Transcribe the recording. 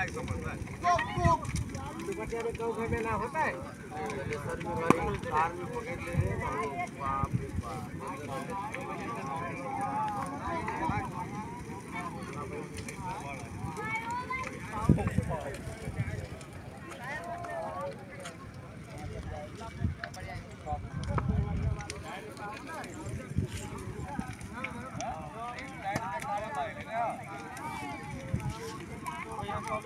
नाही समजणार दुपट्याने कौ मेला होता है ये